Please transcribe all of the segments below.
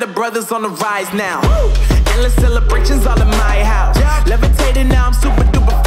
the brothers on the rise now. Endless celebrations all in my house. Levitating now, I'm super duper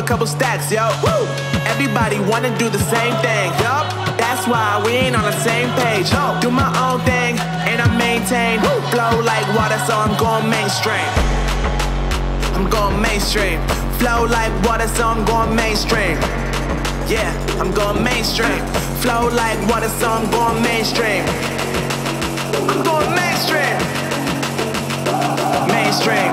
a couple stacks, yo. Woo! Everybody wanna do the same thing. Yup. That's why we ain't on the same page. Do my own thing, and I maintain. Flow like water, so I'm going mainstream. I'm going mainstream. Flow like water, so I'm going mainstream. Yeah, I'm going mainstream. Flow like water, so I'm going mainstream. I'm going mainstream. Mainstream.